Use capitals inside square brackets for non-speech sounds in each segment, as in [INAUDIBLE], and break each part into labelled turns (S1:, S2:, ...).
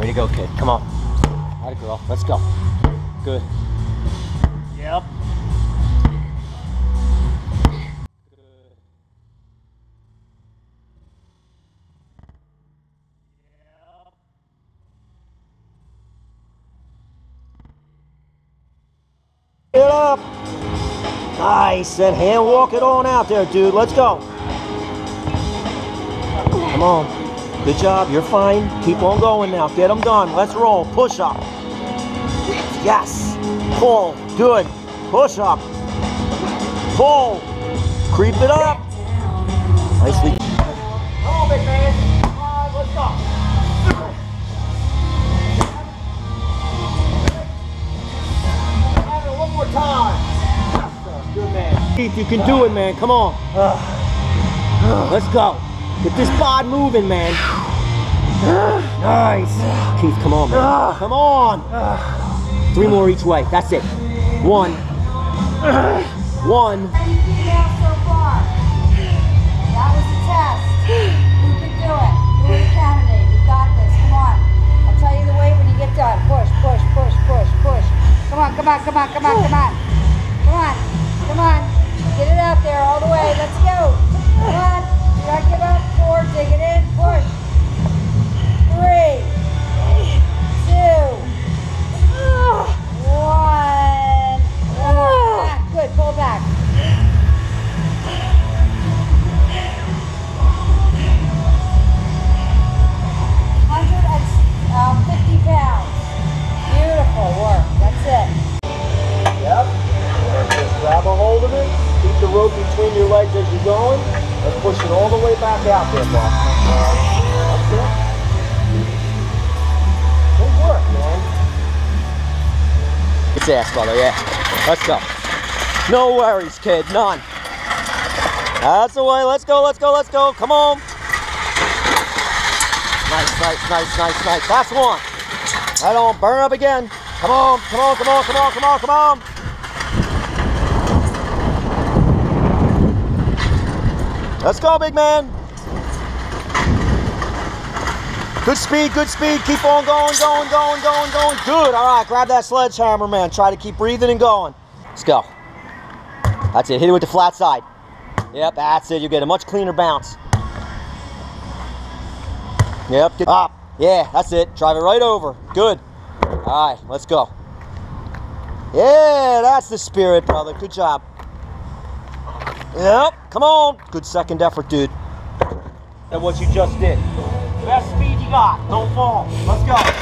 S1: Way to go, kid. Come on. All right, girl. Let's go. Good. Yep. Get up. Nice. And hand walk it on out there, dude. Let's go. Come on. Good job. You're fine. Keep on going now. Get them done. Let's roll. Push up. Yes. Pull. Good. Push up. Pull. Creep it up. Nicely. Come on, big man. Let's go. One more time. Good man. You can do it, man. Come on. Let's go. Get this bod moving, man. [SIGHS] Nice. Keith, come on, man. [SIGHS] Come on. Three more each way. That's it. One. [SIGHS] One.
S2: Yeah, so far. That was the test. You can do it. You're a candidate. You got this. Come on. I'll tell you the way when you get done. Push, push, push, push, push. Come on, come on, come on, come on,
S1: you're going. And push it all the way back out there, boss. That's it. Good work, man. It's ass, brother, yeah. Let's go. No worries, kid. None. That's the way. Let's go, let's go, let's go. Come on. Nice, nice, nice, nice, nice. That's one. Right on. Burn up again. Come on, come on, come on, come on, come on, come on. Let's go, big man. Good speed, good speed. Keep on going, going, going, going, going. Good. All right, grab that sledgehammer, man. Try to keep breathing and going. Let's go. That's it. Hit it with the flat side. Yep, that's it. You get a much cleaner bounce. Yep, get up. Yeah, that's it. Drive it right over. Good. All right, let's go. Yeah, that's the spirit, brother. Good job. Yep, come on. Good second effort, dude. And what you just did. Best speed you got. Don't fall. Let's go.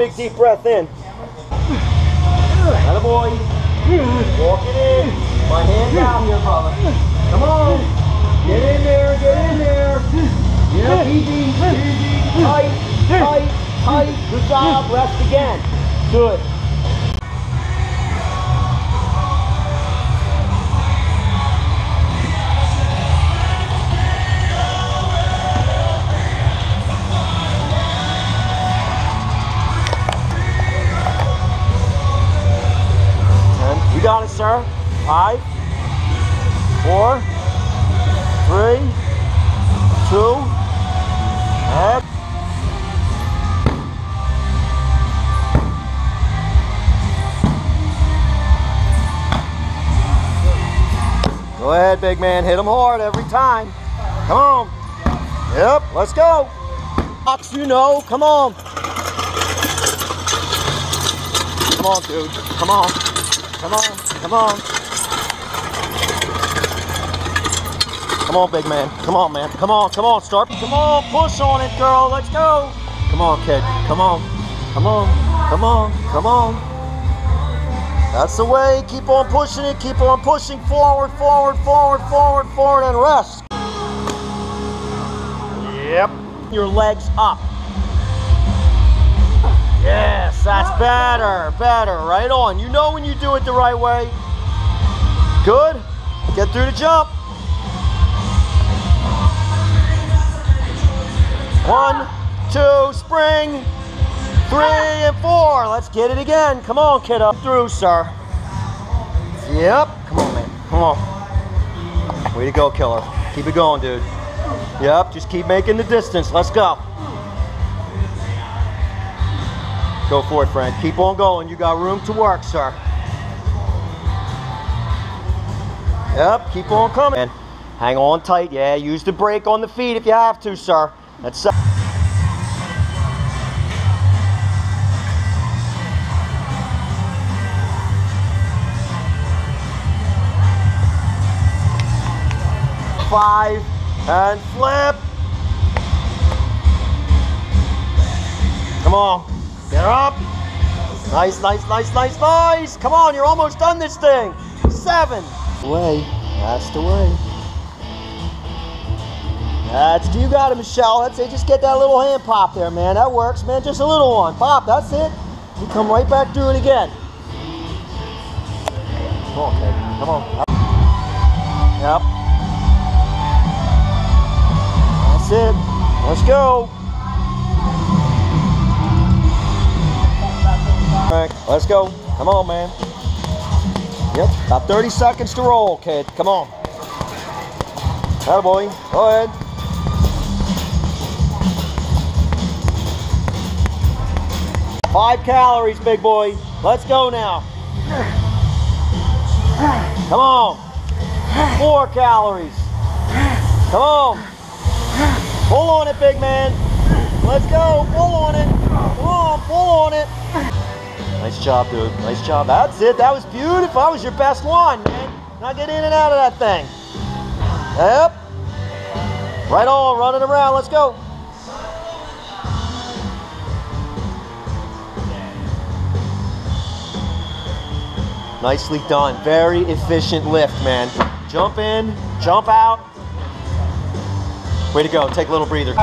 S1: Big deep breath in. Atta boy. Walk it in. My hand down here, brother. Come on. Get in there, get in there. Yeah, easy, easy. Tight, tight, tight. Good job. Rest again. Good. Big man. Hit him hard every time. Come on. Yep, let's go. Box, you know. Come on. Come on, dude. Come on. Come on. Come on. Come on, big man. Come on, man. Come on. Come on. Start. Come on. Push on it, girl. Let's go. Come on, kid. Come on. Come on. Come on. Come on. That's the way. Keep on pushing it. Keep on pushing forward, forward, forward, forward, forward, and rest. Yep. Your legs up. Yes, that's better, better. Right on. You know when you do it the right way. Good. Get through the jump. One, two, spring. Three and four. Let's get it again. Come on, kiddo. Through, sir. Yep. Come on, man. Come on. Way to go, killer. Keep it going, dude. Yep. Just keep making the distance. Let's go. Go for it, friend. Keep on going. You got room to work, sir. Yep. Keep on coming. Hang on tight. Yeah. Use the brake on the feet if you have to, sir. That's. Five, and flip. Come on, get up. Nice, nice, nice, nice, nice. Come on, you're almost done this thing. Seven. Way, that's the way. That's, you got it, Michelle. That's it. Just get that little hand pop there, man. That works, man. Just a little one. Pop, that's it. You come right back through it again. Come on. Come on. Yep. That's it. Let's go. All right, let's go. Come on, man. Yep, about 30 seconds to roll, kid. Come on. Boy. Go ahead. Five calories, big boy. Let's go now. Come on. Four calories. Come on. Pull on it, big man. Let's go. Pull on it. Come on, pull on it. Nice job, dude. Nice job. That's it. That was beautiful. That was your best one, man. Now get in and out of that thing. Yep. Right on, running around. Let's go. Nicely done. Very efficient lift, man. Jump in, jump out. Way to go. Take a little breather.